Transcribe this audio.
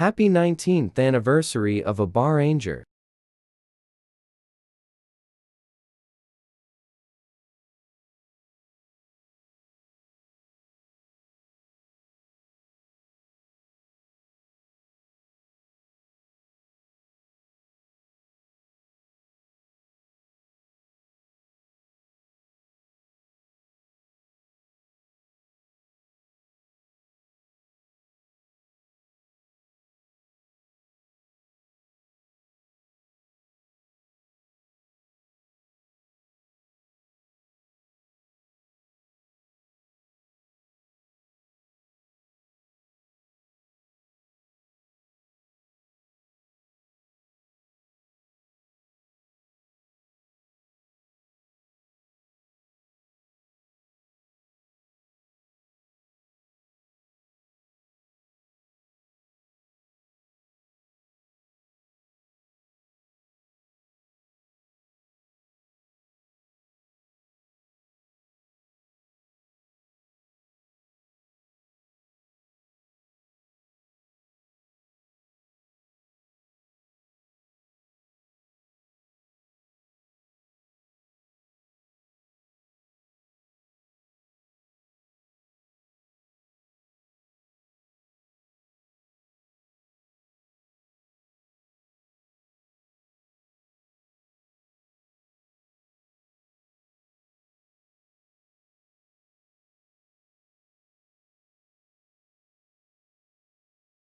Happy 19th anniversary of a baranger.